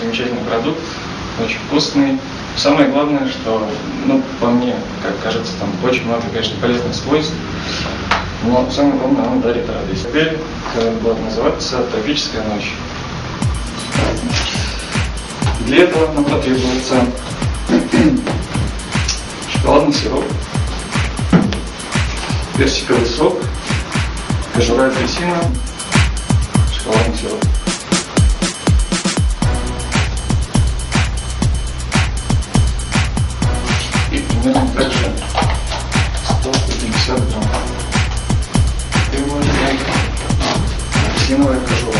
замечательный продукт, очень вкусный. Самое главное, что, ну, по мне, как кажется, там очень много, конечно, полезных свойств, но самое главное, он дарит радость. Теперь будет называться «Тропическая ночь». Для этого нам потребуется шоколадный сироп, персиковый сок, кожура апельсина, шоколадный сироп. Идем дальше. 150 грамм. Прямой максимум я кажу